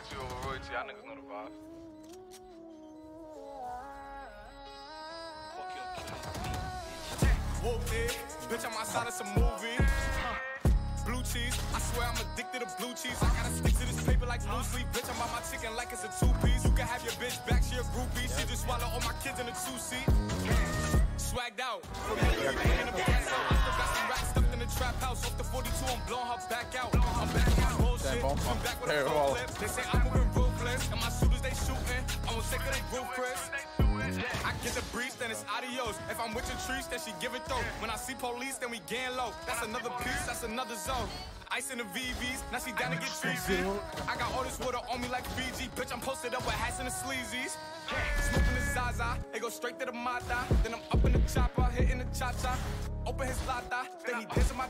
og royalty, y'all niggas know the it, bitch, I'm outside of some movie. Blue cheese, I swear I'm addicted to blue cheese. I gotta stick to this paper like blue sleep. Bitch, I'm on my chicken like it's a two piece. You can have your bitch back, she a groupie. She just swallow all my kids in a two seat. Swagged out. In the still got some racks stuffed in the trap house. Off the 42, I'm blowing her back out. Full well. clip. They say I'm moving ruthless. And my shooters, they shooting. I'm gonna take of they roof, Chris. I get the breeze, then it's adios. If I'm with your trees, then she give it though. When I see police, then we gang low. That's another piece, that's another zone. Ice in the VVs, now she down to get treaty. I got all this water on me like Fiji. Bitch, I'm posted up with hats and the sleazies. Smoking the Zaza, it go straight to the Mata. Then I'm up in the chopper, hitting the cha cha. Open his lata, then he dancing my.